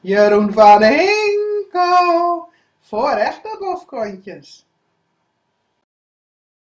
Jeroen van Enkel voor echte.